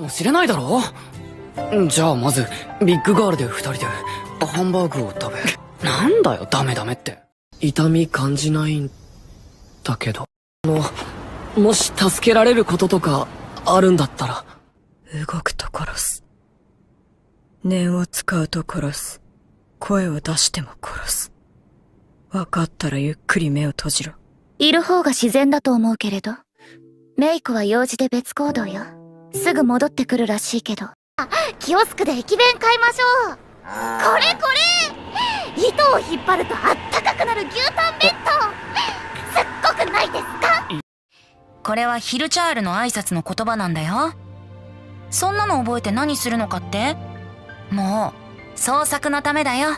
もしれないだろ？じゃあまずビッグガールで二人でハンバーグを食べ。なんだよダメダメって。痛み感じないんだけど。ももし助けられることとかあるんだったら。動くと殺す。念を使うと殺す。声を出しても殺す。分かったらゆっくり目を閉じろ。いる方が自然だと思うけれど。メイコは用事で別行動よすぐ戻ってくるらしいけど。あキオスクで駅弁買いましょう。これこれ。糸を引っ張るとあったかくなる牛タン弁当。すっごくないですか？これはヒルチャールの挨拶の言葉なんだよ。そんなの覚えて何するのかって？もう創作のためだよ。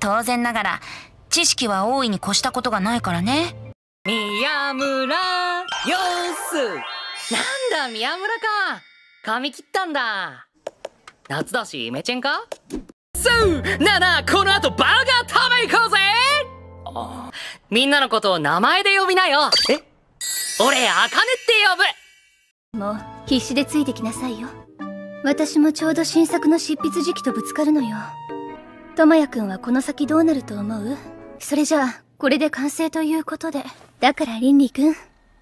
当然ながら知識は大いに越したことがないからね。宮村よーすなんだ宮村か。髪切ったんだ。夏だしイメチェンか？そうなあなあこの後バーガー食べ行こうぜ。みんなのことを名前で呼びなよ。え？俺あかねって呼ぶ。もう必死でついてきなさいよ。私もちょうど新作の執筆時期とぶつかるのよ。智也くんはこの先どうなると思う？それじゃあこれで完成ということで。だからリンリ君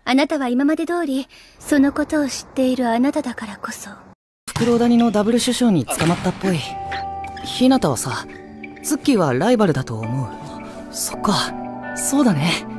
あなたは今まで通りそのことを知っているあなただからこそ。袋谷のダブル首相に捕まったっぽい。ひなたはさツッキーはライバルだと思う。そっか。そうだね。